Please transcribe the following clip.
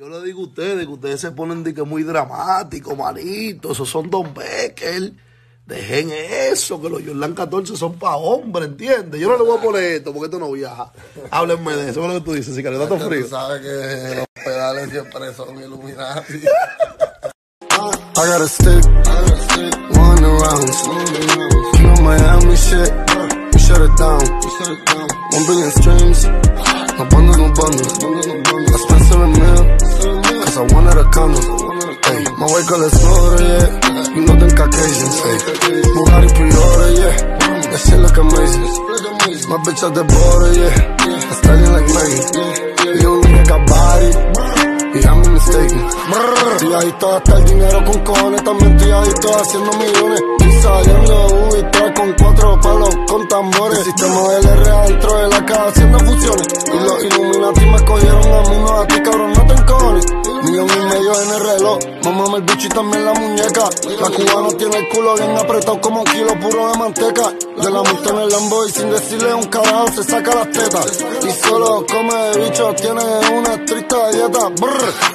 Yo le digo a ustedes que ustedes se ponen de que muy dramático, manito. Esos son Don Becker. Dejen eso, que los Jordan 14 son para hombres, ¿entiendes? Yo no le voy a poner esto porque esto no viaja. Háblenme de eso, es lo que tú dices, si está todo frío. Tú sabes que los pedales siempre son iluminados. I got a stick, one around. You know Miami shit, we shut it down. One billion streams, no bundles, no bundles. Hey, my white girl is Florida, yeah. You know them Caucasians, hey. Bugatti Priora, yeah. That shit look amazing. My bitch at the border, yeah. I like Megan. You nigga got body. Y I'm mistaken. Estoy adicto hasta el dinero con cojones. También estoy adicto haciendo millones. Y saliendo de y con cuatro palos con tambores. El sistema LR dentro de la caja haciendo fusiones. Y los Illuminati me cogieron a mí, no a ti, el reloj. El bicho y también la muñeca. La cubana tiene el culo bien apretado como un kilo puro de manteca. De la multa en el Lambo y sin decirle un carajo se saca las tetas. Y solo come bicho, tiene una estricta dieta. Brr.